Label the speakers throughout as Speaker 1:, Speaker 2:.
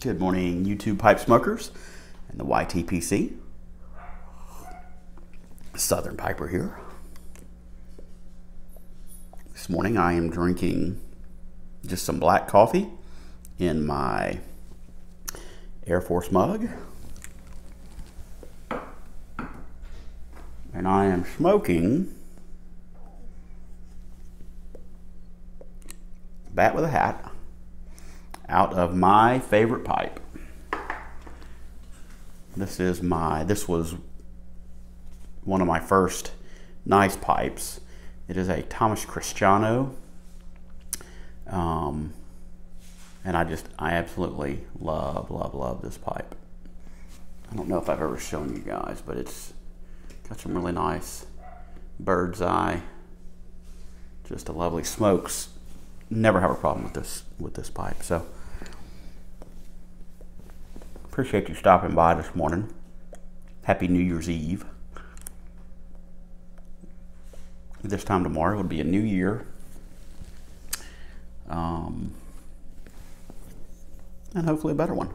Speaker 1: Good morning, YouTube pipe smokers and the YTPC. Southern Piper here. This morning I am drinking just some black coffee in my Air Force mug. And I am smoking Bat with a Hat out of my favorite pipe. This is my, this was one of my first nice pipes. It is a Thomas Cristiano. Um, and I just, I absolutely love, love, love this pipe. I don't know if I've ever shown you guys, but it's got some really nice bird's eye, just a lovely smokes. Never have a problem with this, with this pipe. So Appreciate you stopping by this morning. Happy New Year's Eve. This time tomorrow would be a new year. Um, and hopefully a better one.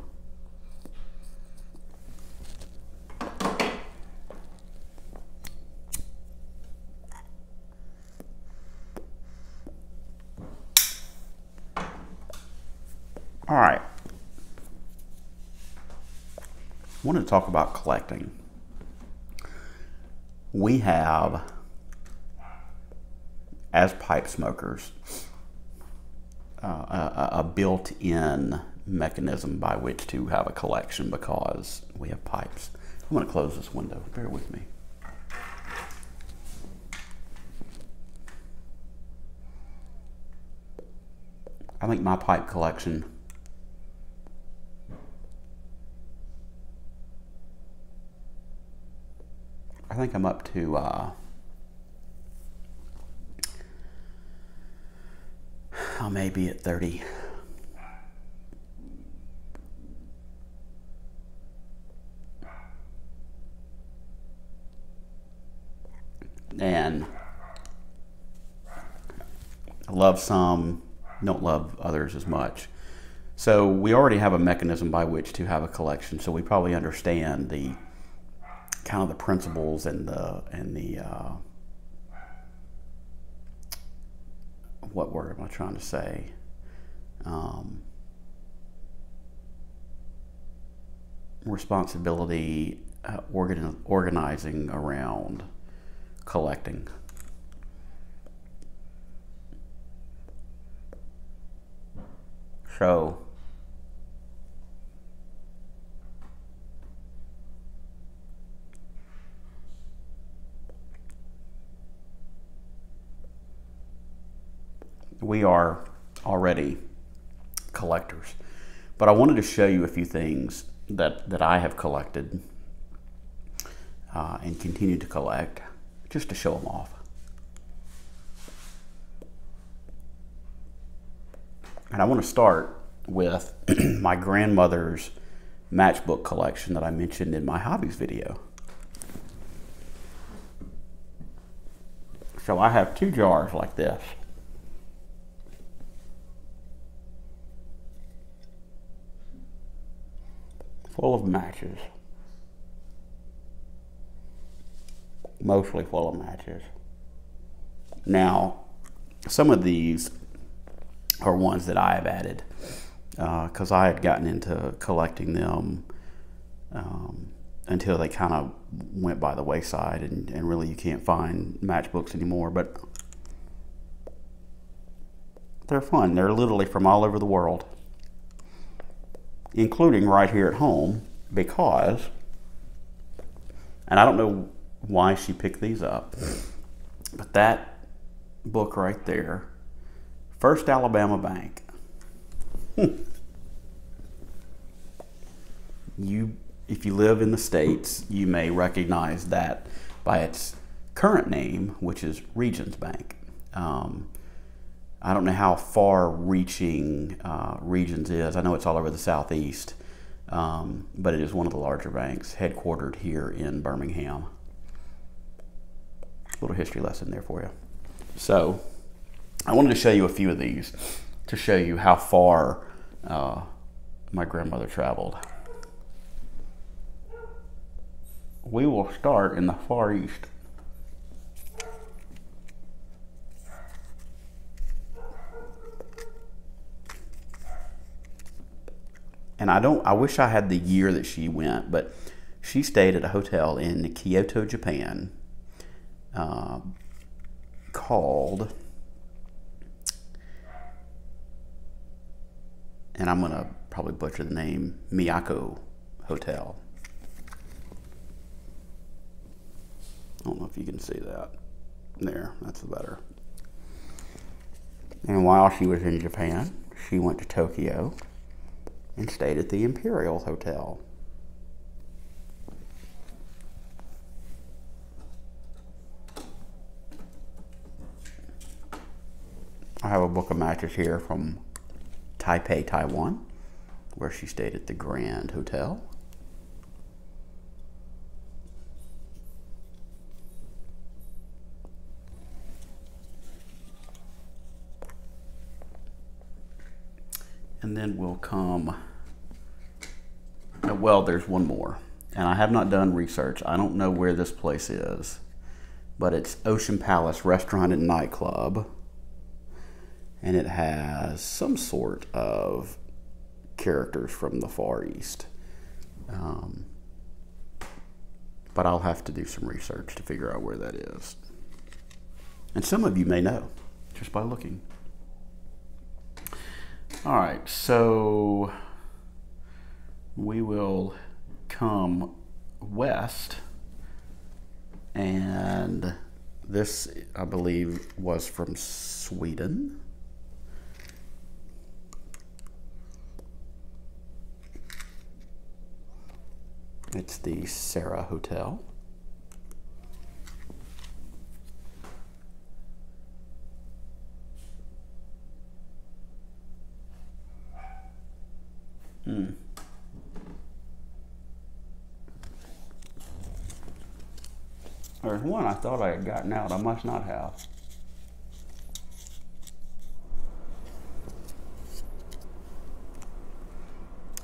Speaker 1: All right. I wanted to talk about collecting. We have, as pipe smokers, uh, a, a built-in mechanism by which to have a collection because we have pipes. I'm going to close this window. Bear with me. I think my pipe collection think I'm up to uh, I may be at 30. And I love some, don't love others as much. So we already have a mechanism by which to have a collection, so we probably understand the kind of the principles and the and the uh, what word am I trying to say? Um, responsibility uh, organ organizing around collecting. So we are already collectors. But I wanted to show you a few things that, that I have collected uh, and continue to collect just to show them off. And I want to start with my grandmother's matchbook collection that I mentioned in my hobbies video. So I have two jars like this. Full of matches. Mostly full of matches. Now, some of these are ones that I have added because uh, I had gotten into collecting them um, until they kind of went by the wayside and, and really you can't find matchbooks anymore. But they're fun. They're literally from all over the world including right here at home, because, and I don't know why she picked these up, but that book right there, First Alabama Bank. you, if you live in the States, you may recognize that by its current name, which is Regions Bank. Um, I don't know how far reaching uh, Regions is. I know it's all over the southeast, um, but it is one of the larger banks, headquartered here in Birmingham. A little history lesson there for you. So, I wanted to show you a few of these to show you how far uh, my grandmother traveled. We will start in the Far East. And I don't, I wish I had the year that she went, but she stayed at a hotel in Kyoto, Japan, uh, called, and I'm going to probably butcher the name, Miyako Hotel. I don't know if you can see that. There, that's the better. And while she was in Japan, she went to Tokyo and stayed at the Imperial Hotel. I have a book of matches here from Taipei, Taiwan, where she stayed at the Grand Hotel. And then will come, well, there's one more. And I have not done research. I don't know where this place is, but it's Ocean Palace Restaurant and Nightclub. And it has some sort of characters from the Far East. Um, but I'll have to do some research to figure out where that is. And some of you may know just by looking. All right, so we will come west, and this, I believe, was from Sweden. It's the Sarah Hotel. Hmm. There's one I thought I had gotten out. I must not have.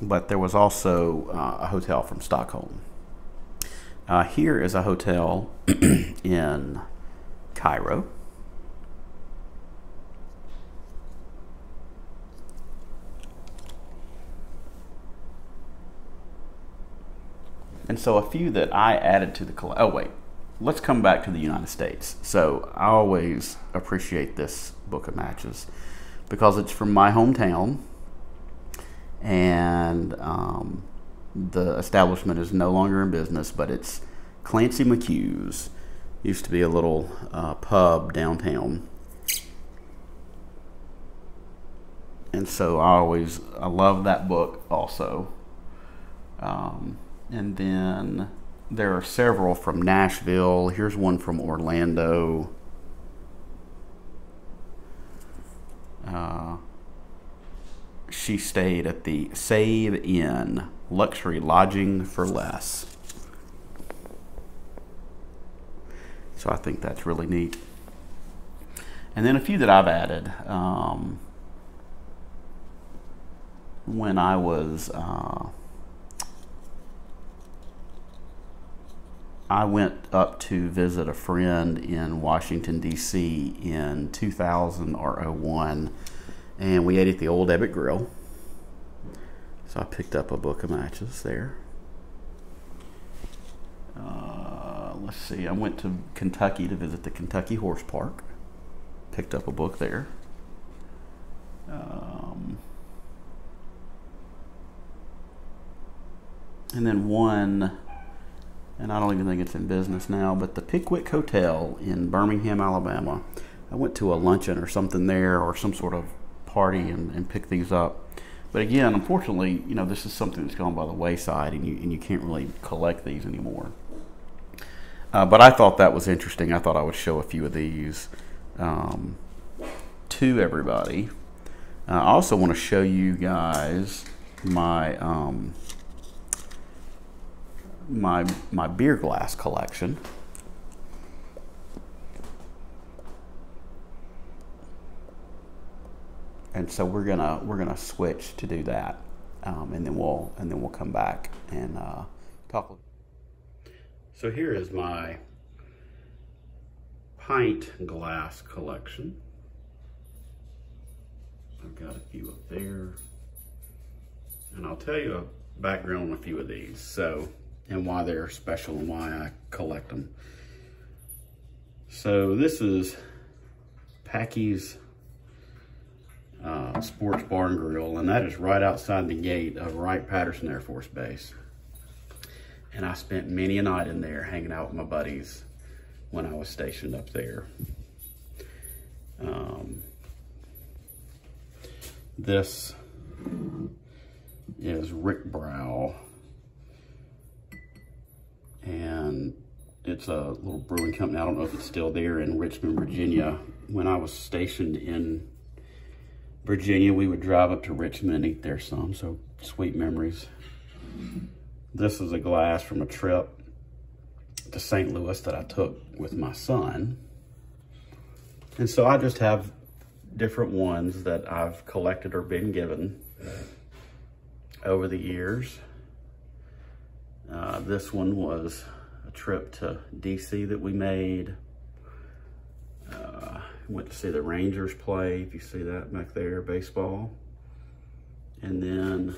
Speaker 1: But there was also uh, a hotel from Stockholm. Uh, here is a hotel in Cairo. And so a few that I added to the collection. Oh, wait. Let's come back to the United States. So I always appreciate this book of matches because it's from my hometown and um, the establishment is no longer in business, but it's Clancy McHugh's. Used to be a little uh, pub downtown. And so I always, I love that book also. Um, and then there are several from Nashville. Here's one from Orlando. Uh, she stayed at the Save Inn, luxury lodging for less. So I think that's really neat. And then a few that I've added. Um, when I was uh, I went up to visit a friend in Washington, D.C. in 2000 or 01, and we ate at the Old Ebbitt Grill. So I picked up a book of matches there. Uh, let's see, I went to Kentucky to visit the Kentucky Horse Park. Picked up a book there. Um, and then one and I don't even think it's in business now, but the Pickwick Hotel in Birmingham, Alabama. I went to a luncheon or something there or some sort of party and, and picked these up. But again, unfortunately, you know, this is something that's gone by the wayside and you, and you can't really collect these anymore. Uh, but I thought that was interesting. I thought I would show a few of these um, to everybody. Uh, I also want to show you guys my um, my my beer glass collection. And so we're gonna we're gonna switch to do that. um, and then we'll and then we'll come back and uh, talk. So here is my pint glass collection. I've got a few up there. And I'll tell you a background on a few of these. So, and why they're special and why I collect them. So this is Packy's uh, Sports Bar and Grill, and that is right outside the gate of Wright-Patterson Air Force Base. And I spent many a night in there hanging out with my buddies when I was stationed up there. Um, this is Richbrau. And it's a little brewing company. I don't know if it's still there in Richmond, Virginia. When I was stationed in Virginia, we would drive up to Richmond and eat there some. So sweet memories. This is a glass from a trip to St. Louis that I took with my son. And so I just have different ones that I've collected or been given over the years. Uh, this one was a trip to DC that we made. Uh, went to see the Rangers play, if you see that back there, baseball. And then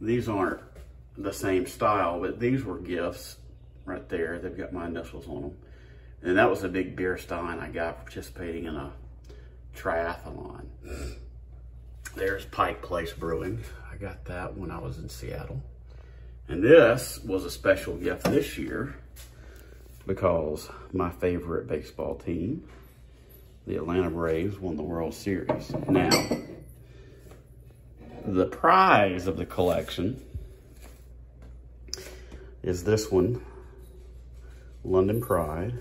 Speaker 1: these aren't the same style, but these were gifts right there. They've got my initials on them. And that was a big beer stein I got participating in a triathlon. There's Pike Place Brewing. I got that when I was in Seattle. And this was a special gift this year because my favorite baseball team, the Atlanta Braves, won the World Series. Now, the prize of the collection is this one, London Pride.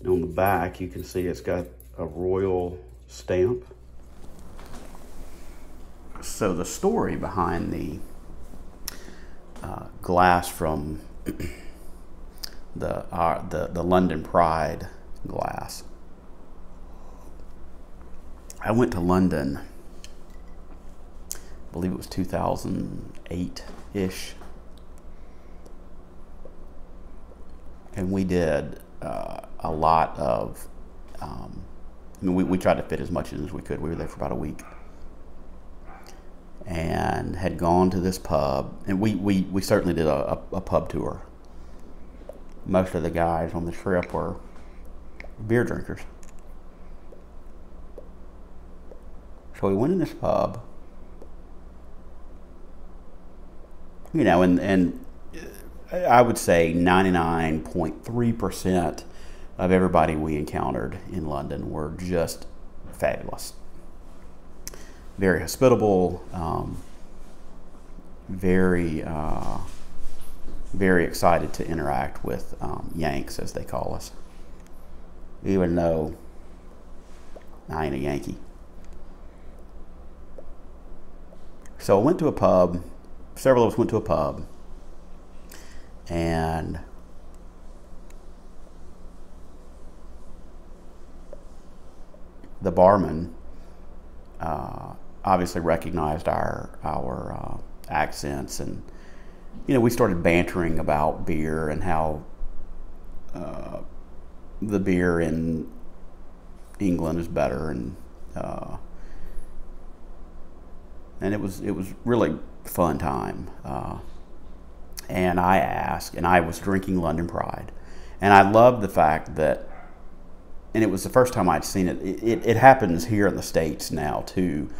Speaker 1: And on the back, you can see it's got a royal stamp. So the story behind the uh, glass from the, uh, the the London Pride glass. I went to London. I believe it was 2008 ish, and we did uh, a lot of. Um, I mean, we, we tried to fit as much in as we could. We were there for about a week and had gone to this pub, and we, we, we certainly did a, a, pub tour. Most of the guys on the trip were beer drinkers. So we went in this pub, you know, and, and I would say 99.3% of everybody we encountered in London were just fabulous very hospitable, um, very, uh, very excited to interact with um, Yanks, as they call us, even though I ain't a Yankee. So I went to a pub, several of us went to a pub, and the barman uh, obviously recognized our our uh, accents, and you know we started bantering about beer and how uh, the beer in England is better, and uh, and it was it was really fun time. Uh, and I asked, and I was drinking London Pride, and I loved the fact that and it was the first time I'd seen it. It, it, it happens here in the states now too,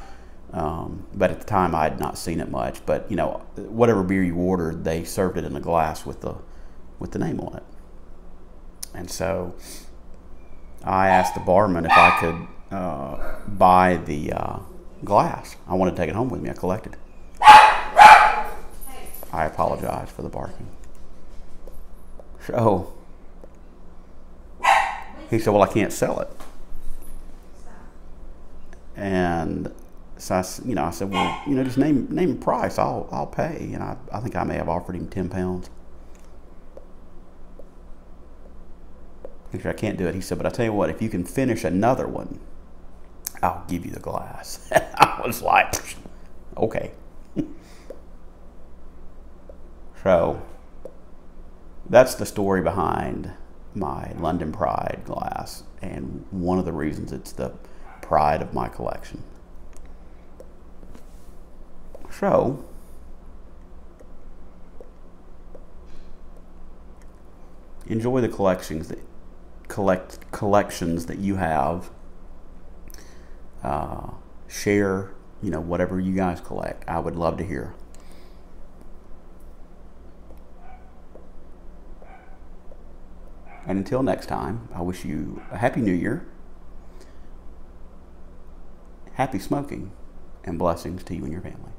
Speaker 1: um, but at the time, I had not seen it much. But you know, whatever beer you ordered, they served it in a glass with the with the name on it. And so, I asked the barman if I could uh, buy the uh, glass. I wanted to take it home with me. I collected. I apologize for the barking. So he said, "Well, I can't sell it." And so I, you know, I said, well, you know, just name name a price. I'll I'll pay. And I, I think I may have offered him ten pounds. Said, I can't do it. He said, but I tell you what, if you can finish another one, I'll give you the glass. I was like, okay. So that's the story behind my London Pride glass and one of the reasons it's the pride of my collection. So, enjoy the collections that collect collections that you have. Uh, share, you know, whatever you guys collect. I would love to hear. And until next time, I wish you a happy new year, happy smoking, and blessings to you and your family.